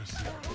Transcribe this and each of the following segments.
Impressive.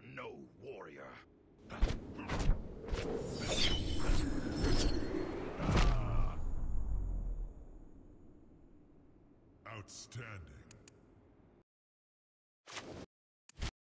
Are no warrior. Outstanding.